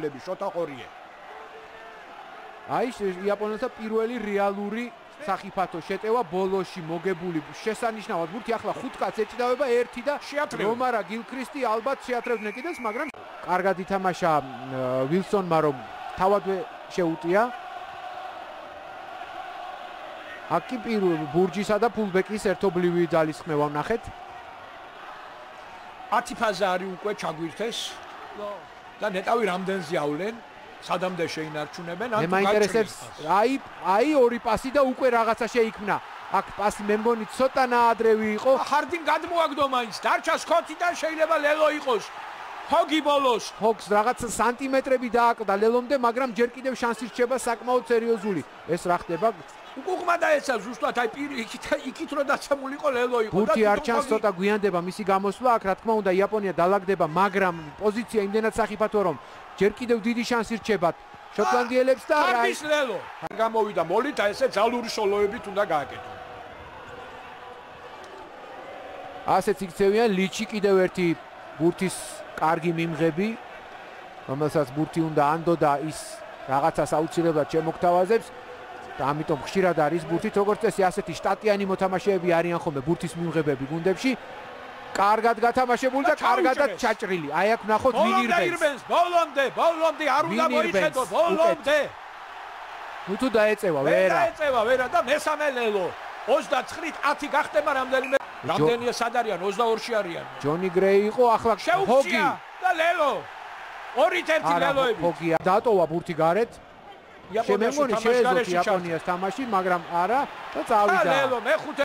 ლები შოთა ხორიე აი იაპონელთა პირველი რეალური სახიფათო შეტევა ბოლოში მოგებული შესანიშნავად ბურთი ახლა ხუთ კაც ეჭდავება ერთი და რომარა გილკრისტი ალბათ შეათრევდნენ კიდეს მაგრამ კარგად ითამაშა ვილსონმა რომ თავადვე შეუტია. აკი პირველ ბურჯისა და ფულბეკის ერთობლივი ძალისხმევა ვნახეთ. 10 ფაზა არის უკვე ჩაგვირთეს და ნეტავი რამდენზე ავლენ? სადამდე შეინარჩუნებენ ან თუ გაიტერესებს აი აი ორი პასი და უკვე რაღაცა შეიქმნა. აქ პასი მე მგონი ცოტა ნაადრევი იყო. ჰარდინ გადმოაგდო მაინც. დარჩა სკოტიდან შეიძლება ლელო იყოს ჰოგი ბოლოს. ჰოგს რაღაცა სანტიმეტრები დააკლდა ლელომდე მაგრამ ჯერ კიდევ შანსი რჩება საკმაოდ სერიოზული. ეს რა ხდება? უკუღმა დაეცა ზუსტად აი პირი იქით იქით რო დაცემულიყო ლელო იყო და ბურთი არ ჩანს ცოტა გვიანდება მისი გამოსვლა აქ რა თქმა უნდა იაპონია დაალაგდება მაგრამ პოზიცია იმდენად სახიფათო რომ ჯერ კიდევ დიდი შანსი რჩებათ შოტლანდიელებს და რა ის ლელო. გამოვიდა მოლით აი ესე ძალური სოლოებით უნდა გააკეთო. ასეც იქცევიანლიჩი კიდევ ერთი ბურთის კარგი მიმღები რომელსაც ბურთი უნდა ანდო და ის რაღაცას აუცილებლად შემოგთავაზებს და ამიტომ ხშირად არის ბურთით როგორც წესი ასეთი შტატიანი მოთამაშეები არიან ხოლმე ბურთის მიმღებები გუნდებში კარგად გათამაშებული და კარგადაც ჩაჭრილი. აი აქ ნახოთ ვინირბენს. ბოლომდე, ბოლომდე არ უნდა მოიხედო, ბოლომდე. ნუ თუ დაეწევა, ვერა. დაეწევა, ვერა და მესამე ლელო. 29-ით 10 გახდება რამდენიმე. რამდენია სად არიან? 22-ში არიან. ჯონი გრეი იყო, ახლა ჰოგი და ლელო. ორით ერთი ლელოები. ჰოგია დატოვა ბურთი გარეთ. შემეგონი შეეძლოთ იაპონიას თამაში, მაგრამ არა და წავიდა. ლელო, მეხუთე